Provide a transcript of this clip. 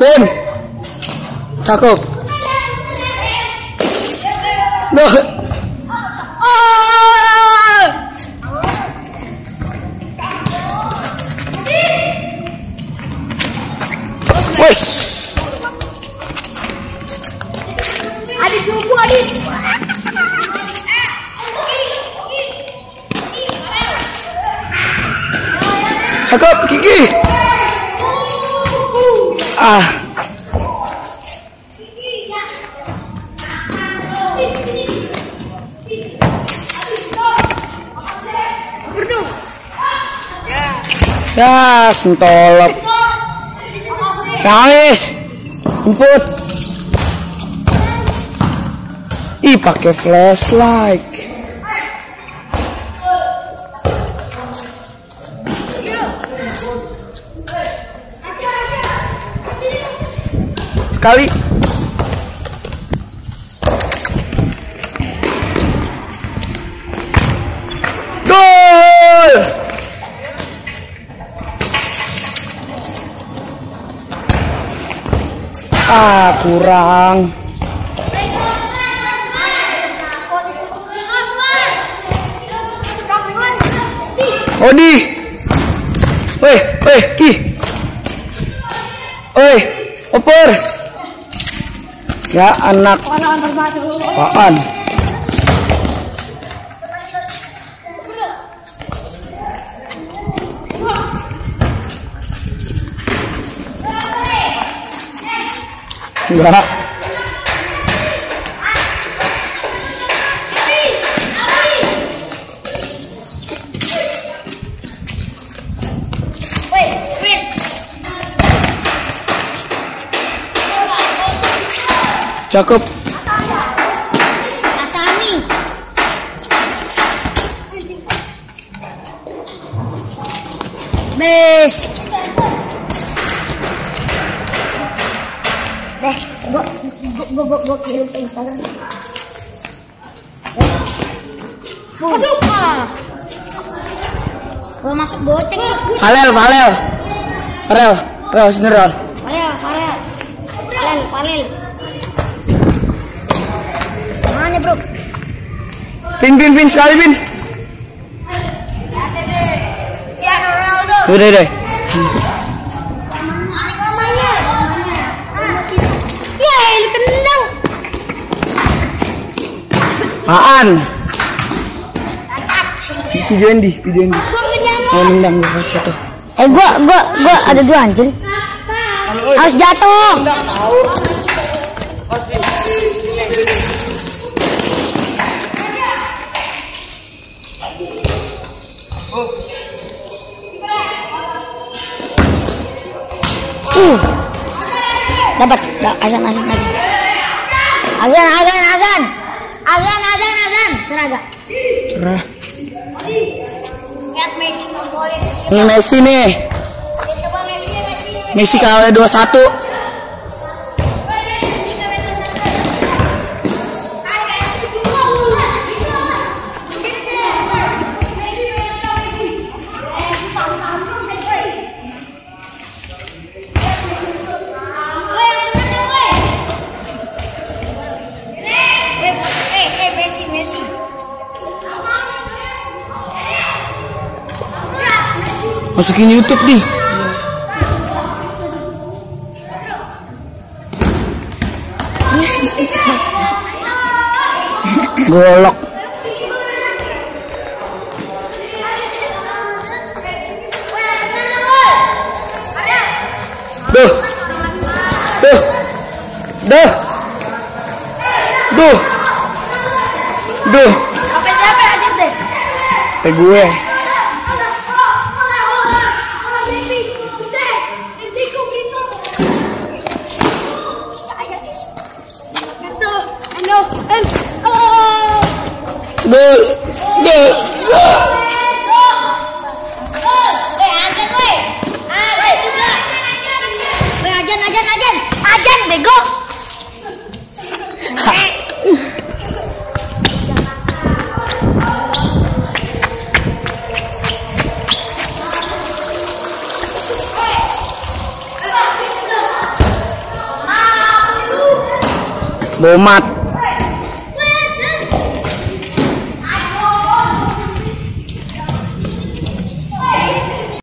Pin. Cakep. Duh. Kiki. Ah. Ya, sentolop. Guys, jemput. Ih, pakai flashlight. Sekali. Gol! Ah, kurang. Odi. Weh, weh, ki. Weh, oper. Ya anak apaan? Enggak. Cakep. Asami. Bes. Deh, gua gua gua, gua kirim ke Instagram. Masuk Gua masuk goceng nih. Halel, Halel. Rel, Rel sini Rel. Farel, Farel. Farel, Farel. Mana, Bro? Pin, pin, pin sekali pin. Udah deh. Ya. Apaan? Videoin di, videoin di. Oh, nendang gua harus jatuh. Eh, gua gua gua ada dua anjir. Harus jatuh. Uh. Dapat. Da, azan azan azan. Azan azan azan. Azan azan azan. Seraga. Cerah. Lihat Messi. Ini Messi nih. Messi kalah 2-1. Masukin YouTube nih. Golok. Duh. Duh. Duh. Duh. Duh. Sampai gol. Gol. Bomat.